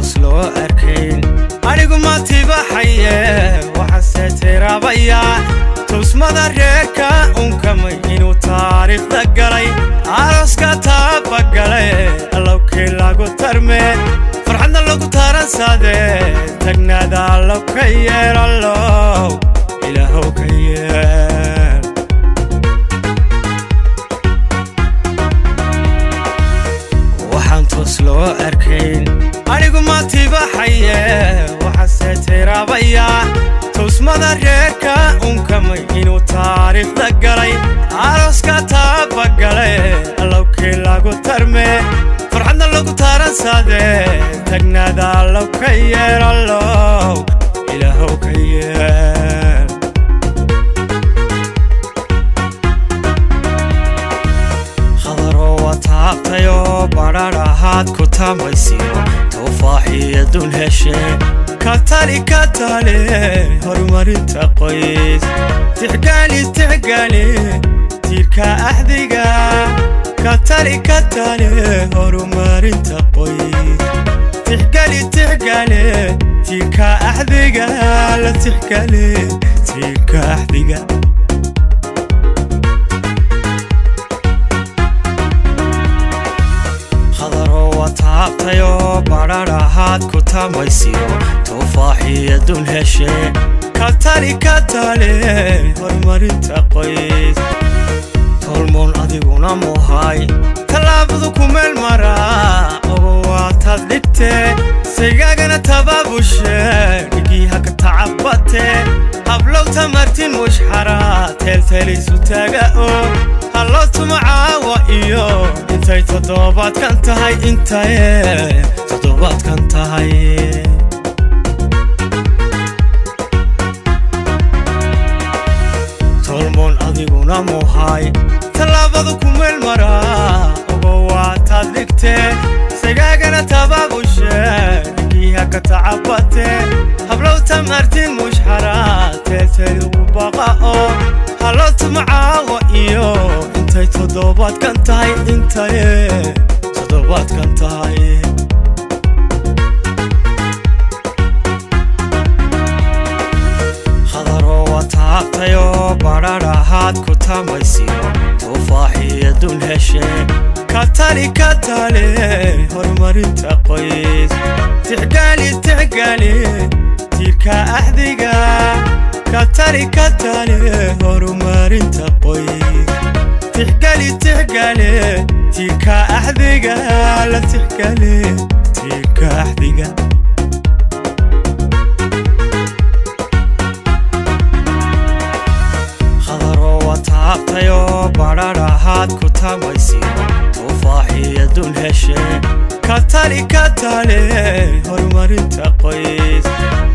toos loo arkayn anigu ma tibaxaye waxaase tirabayaa tusmada reerka unkamay inuu taariikhda galay arooska taabagale allowkii lagu tarme farxadna lagu taransaade tagnaada allow ka yeel allow ilaahow ka yeel tusmada reerka unkamay inuu taariikhda galay. Arooska taabagale allowkii lagu tarme. Farxadna lagu taransaade tagnaada allow ka yeel allow ilaahow ka yeel khadaroo waa ahaad ku tamaysiyo tawfaaxiyo dun heshe ka tali ka tale horumarinta qoys tixgaali tixgaali tiirka axdiga ka tali ka tale horumarinta qoys tixgali tixgaale tiirka axdiga laabtayoo badhanahaad ku tamaysiyo tufaaxii adduun heshe katani katale horumarinta qoys tolmoon adiguna muhay tallaabadu ku meel maraa ogo waataad dhibtee sigaagana tabaabushe dhigiiha ka tacabbatee hablowta martin mushxaraa teelteeliisu taaga oo tahay intaye toddobaadkan tahay tolmoon adiguna muhay tallaabadu ku meel maraa ogo waataad dhigte sagaagana tabaabushe dhigiiha ka tacabate hablow tamartin mushxara teelteel ugu baqa oo halloo tuma caawa iyo intay toddobaadkan tahay intaye toddobaadkan tahay khadaroo waa taabtayoo badhadh ahaad ku tamaysiyo tawfaaxiyo dun heshe ka tali ka tale horumarinta qoys tixgaali tixgaali tiirka axdiga ka تحكالي تحكالي تيكا احذيقا لا تحكالي تيكا احذيقا خضرو وطاقتيو بارارا هاد كوتا مايسي. وفاحي يدون كاتالي كاتالي. هرمار انت قويس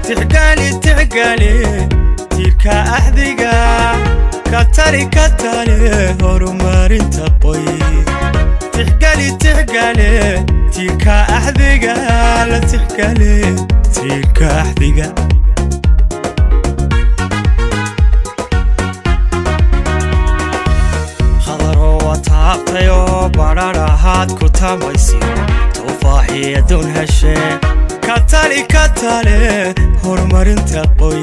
تحكالي تحكالي تيكا احذيقا كتري كتري هرمارين تقوي تحقلي تحقلي تيكا أحذقا لا تحقلي تيكا أحذقا خضروا تعبطيو برارا هاد كتا ميسيو توفاحي يدون هشي. كتري كتري هرمارين تقوي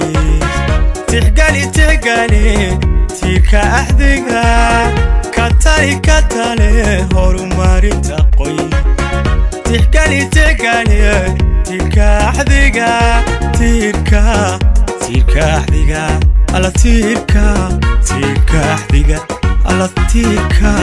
تحقلي تحقلي تيكا أحدقا كتالي كتالي هورو ماري تقوي. تحقلي تحقلي تيكا أحدقا تيكا تيكا أحدقا على تيكا تيكا أحدقا على تيكا.